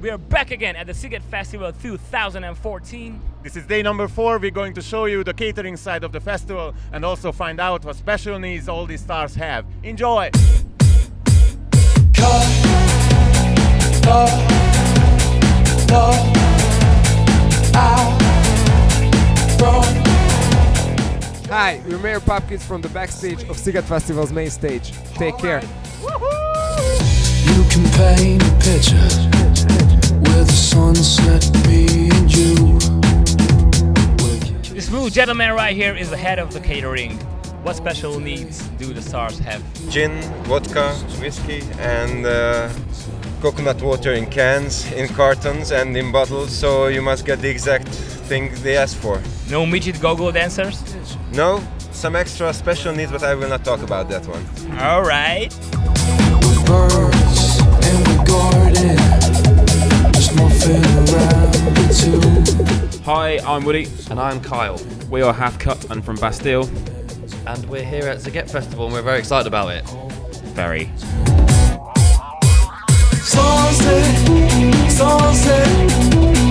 We are back again at the Sziget Festival 2014. This is day number four. We're going to show you the catering side of the festival and also find out what special needs all these stars have. Enjoy! Hi, we're Mary Popkids from the backstage of Sziget Festival's main stage. Take care. You can paint a picture with the sunset, me and you. This smooth gentleman right here is the head of the catering. What special needs do the stars have? gin, vodka, whiskey, and uh, coconut water in cans, in cartons, and in bottles. So you must get the exact thing they ask for. No midget go-go dancers? No, some extra special needs, but I will not talk about that one. All right. Hi, I'm Woody. And I'm Kyle. We are Half Cut and from Bastille. and we're here at Sziget Festival and we're very excited about it. Very. Sunset, sunset,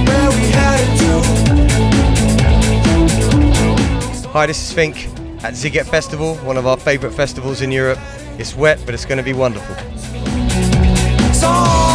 where we headed to. Hi, this is Fink at Sziget Festival, one of our favourite festivals in Europe. It's wet, but it's going to be wonderful. Sunset.